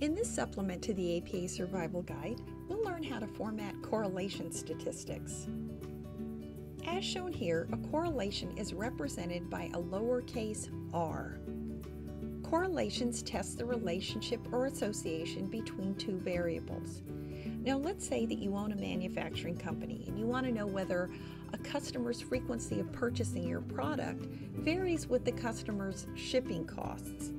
In this supplement to the APA Survival Guide, we'll learn how to format correlation statistics. As shown here, a correlation is represented by a lowercase r. Correlations test the relationship or association between two variables. Now, let's say that you own a manufacturing company and you want to know whether a customer's frequency of purchasing your product varies with the customer's shipping costs.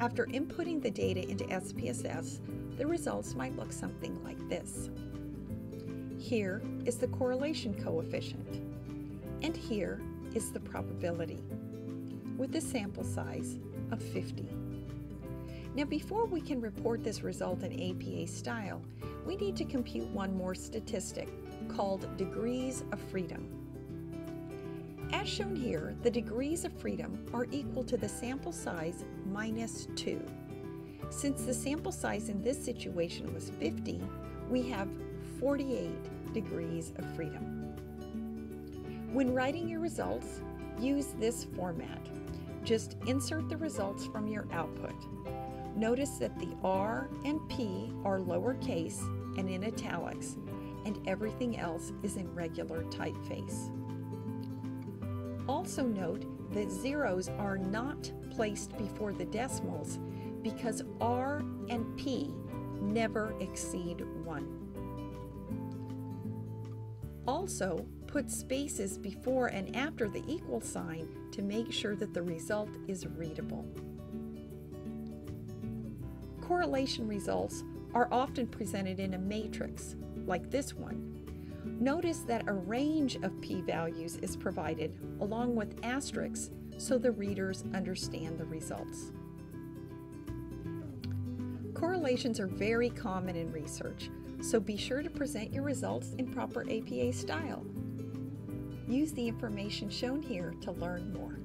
After inputting the data into SPSS, the results might look something like this. Here is the correlation coefficient, and here is the probability, with a sample size of 50. Now before we can report this result in APA style, we need to compute one more statistic called degrees of freedom. As shown here, the degrees of freedom are equal to the sample size minus 2. Since the sample size in this situation was 50, we have 48 degrees of freedom. When writing your results, use this format. Just insert the results from your output. Notice that the R and P are lowercase and in italics, and everything else is in regular typeface. Also note that zeros are not placed before the decimals because R and P never exceed 1. Also, put spaces before and after the equal sign to make sure that the result is readable. Correlation results are often presented in a matrix, like this one. Notice that a range of p-values is provided along with asterisks so the readers understand the results. Correlations are very common in research, so be sure to present your results in proper APA style. Use the information shown here to learn more.